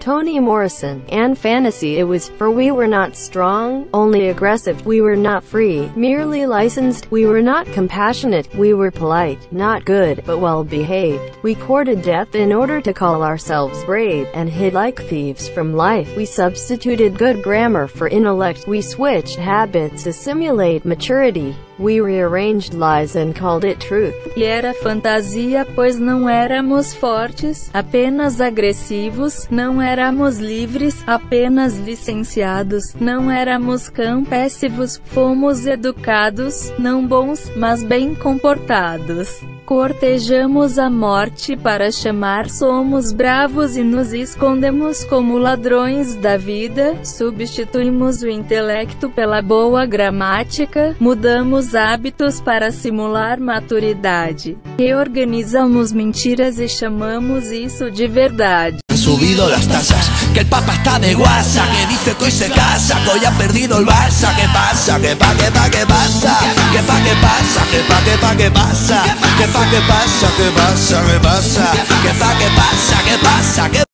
Toni Morrison, and fantasy it was, for we were not strong, only aggressive, we were not free, merely licensed, we were not compassionate, we were polite, not good, but well behaved. We courted death in order to call ourselves brave, and hid like thieves from life. We substituted good grammar for intellect, we switched habits to simulate maturity. We rearranged lies and called it truth. E era fantasia, pois não éramos fortes, apenas agressivos, não éramos livres, apenas licenciados, não éramos campéssivos, fomos educados, não bons, mas bem comportados. Cortejamos a morte para chamar somos bravos e nos escondemos como ladrões da vida, substituímos o intelecto pela boa gramática, mudamos hábitos para simular maturidade, reorganizamos mentiras e chamamos isso de verdade. Subido las tasas Que el Papa está de guasa Que dice que hoy se casa Que hoy ha perdido el Barça ¿Qué pasa? ¿Qué pa' qué pa' qué pasa? ¿Qué pa' qué pasa? ¿Qué pa' qué pa' qué pasa? ¿Qué pa' qué pasa? ¿Qué pasa? ¿Qué pasa? ¿Qué pa' qué pasa? ¿Qué pasa? ¿Qué